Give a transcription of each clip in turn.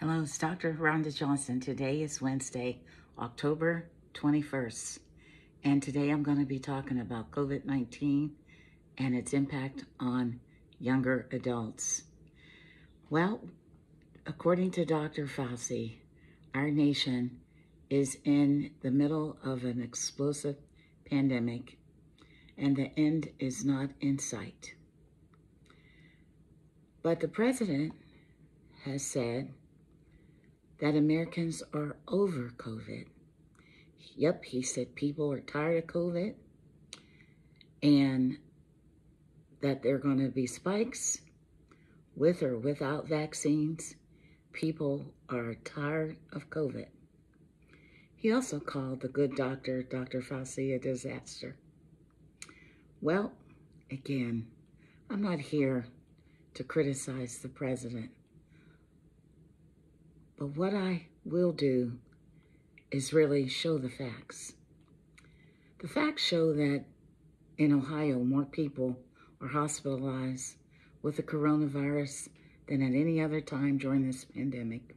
Hello, it's Dr. Rhonda Johnson. Today is Wednesday, October 21st, and today I'm going to be talking about COVID 19 and its impact on younger adults. Well, according to Dr. Fauci, our nation is in the middle of an explosive pandemic, and the end is not in sight. But the president has said that Americans are over COVID. Yep, he said people are tired of COVID and that there are going to be spikes with or without vaccines. People are tired of COVID. He also called the good doctor, Dr. Fauci, a disaster. Well, again, I'm not here to criticize the president. But what I will do is really show the facts. The facts show that in Ohio, more people are hospitalized with the coronavirus than at any other time during this pandemic.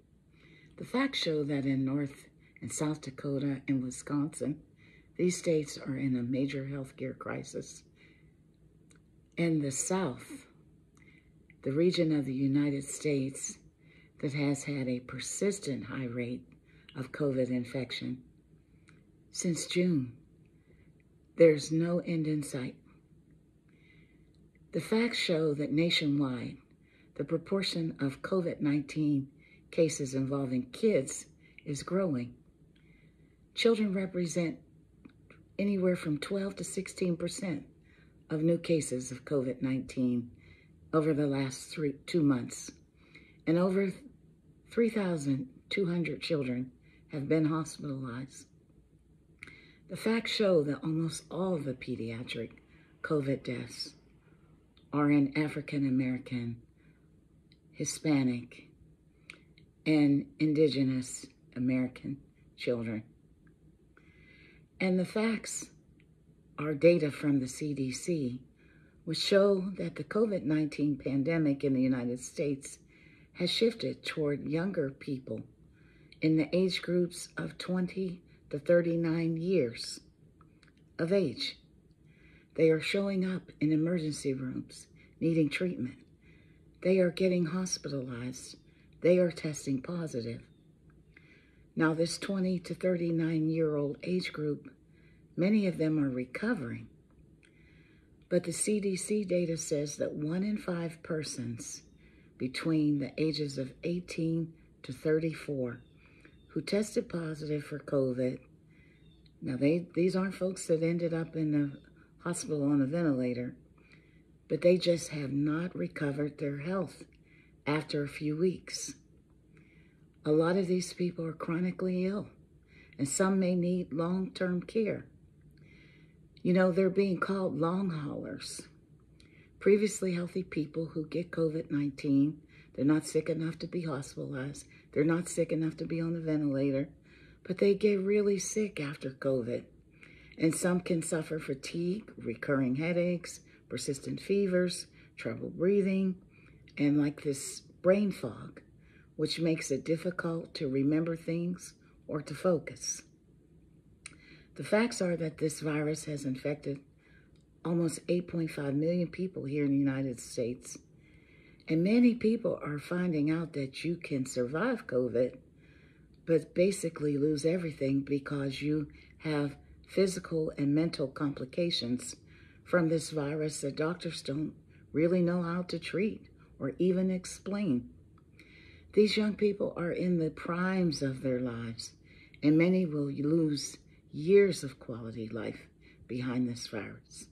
The facts show that in North and South Dakota and Wisconsin, these states are in a major healthcare crisis. In the South, the region of the United States that has had a persistent high rate of COVID infection. Since June, there's no end in sight. The facts show that nationwide, the proportion of COVID 19 cases involving kids is growing. Children represent anywhere from 12 to 16 percent of new cases of COVID 19 over the last three, two months. And over 3,200 children have been hospitalized. The facts show that almost all the pediatric COVID deaths are in African American, Hispanic, and Indigenous American children. And the facts are data from the CDC, which show that the COVID 19 pandemic in the United States has shifted toward younger people in the age groups of 20 to 39 years of age. They are showing up in emergency rooms needing treatment. They are getting hospitalized. They are testing positive. Now, this 20 to 39 year old age group, many of them are recovering. But the CDC data says that one in five persons between the ages of 18 to 34 who tested positive for COVID. Now, they these aren't folks that ended up in the hospital on a ventilator, but they just have not recovered their health after a few weeks. A lot of these people are chronically ill, and some may need long-term care. You know, they're being called long haulers previously healthy people who get COVID-19. They're not sick enough to be hospitalized. They're not sick enough to be on the ventilator, but they get really sick after COVID. And some can suffer fatigue, recurring headaches, persistent fevers, trouble breathing, and like this brain fog, which makes it difficult to remember things or to focus. The facts are that this virus has infected almost 8.5 million people here in the United States. And many people are finding out that you can survive COVID, but basically lose everything because you have physical and mental complications from this virus that doctors don't really know how to treat or even explain. These young people are in the primes of their lives, and many will lose years of quality life behind this virus.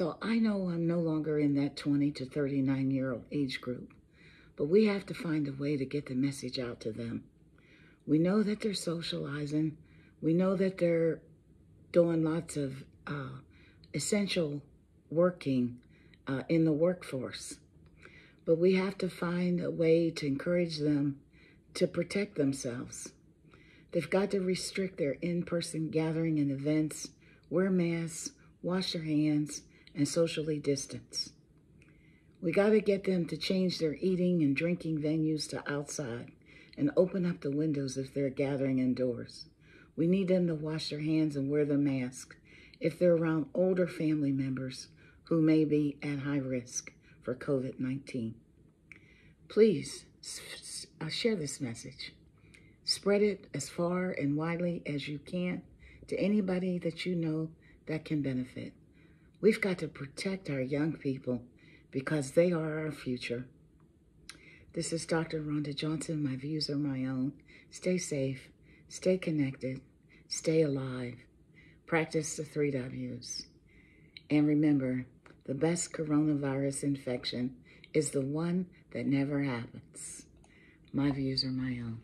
So I know I'm no longer in that 20 to 39 year old age group, but we have to find a way to get the message out to them. We know that they're socializing. We know that they're doing lots of uh, essential working uh, in the workforce. But we have to find a way to encourage them to protect themselves. They've got to restrict their in-person gathering and events, wear masks, wash their hands, and socially distance. We got to get them to change their eating and drinking venues to outside and open up the windows if they're gathering indoors. We need them to wash their hands and wear the mask if they're around older family members who may be at high risk for COVID 19. Please uh, share this message. Spread it as far and widely as you can to anybody that you know that can benefit. We've got to protect our young people because they are our future. This is Dr. Rhonda Johnson. My views are my own. Stay safe, stay connected, stay alive. Practice the three W's. And remember, the best coronavirus infection is the one that never happens. My views are my own.